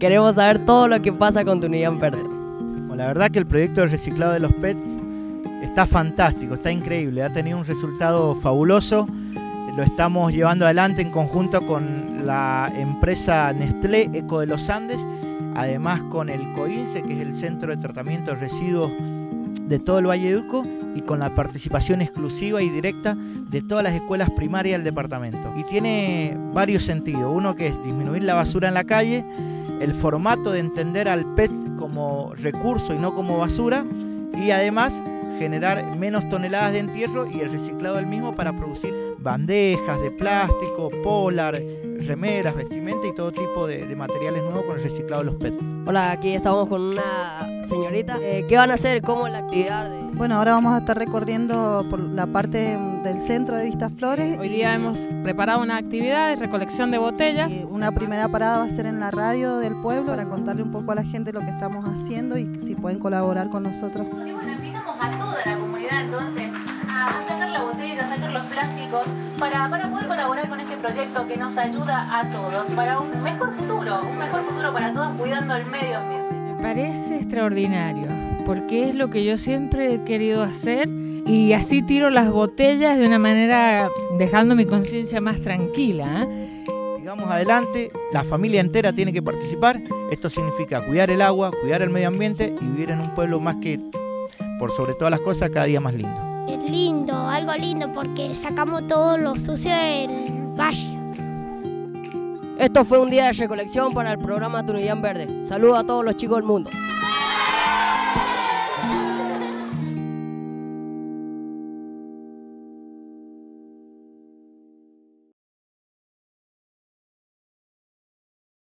Queremos saber todo lo que pasa con Tunuyán Verde. Bueno, la verdad que el proyecto de reciclado de los PETs está fantástico, está increíble, ha tenido un resultado fabuloso. Lo estamos llevando adelante en conjunto con la empresa Nestlé Eco de los Andes, además con el COINSE, que es el Centro de Tratamiento de Residuos de todo el Valle de Uco, y con la participación exclusiva y directa de todas las escuelas primarias del departamento. Y tiene varios sentidos. Uno que es disminuir la basura en la calle, el formato de entender al PET como recurso y no como basura, y además generar menos toneladas de entierro y el reciclado del mismo para producir bandejas de plástico, polar, remeras, vestimenta y todo tipo de, materiales nuevos con el reciclado de los PET. Hola, aquí estamos con una señorita. Eh, ¿Qué van a hacer? ¿Cómo es la actividad? De... Bueno, ahora vamos a estar recorriendo por la parte del centro de Vistas Flores. Hoy día hemos preparado una actividad de recolección de botellas. Y una primera parada va a ser en la radio del pueblo para contarle un poco a la gente lo que estamos haciendo y si pueden colaborar con nosotros. Para, para poder colaborar con este proyecto que nos ayuda a todos para un mejor futuro, un mejor futuro para todos cuidando el medio ambiente. Me parece extraordinario porque es lo que yo siempre he querido hacer y así tiro las botellas de una manera dejando mi conciencia más tranquila. ¿eh? Sigamos adelante, la familia entera tiene que participar. Esto significa cuidar el agua, cuidar el medio ambiente y vivir en un pueblo más que, por sobre todas las cosas, cada día más lindo. Lindo, algo lindo porque sacamos todo lo sucio del valle. Esto fue un día de recolección para el programa Tunuyán Verde. Saludos a todos los chicos del mundo.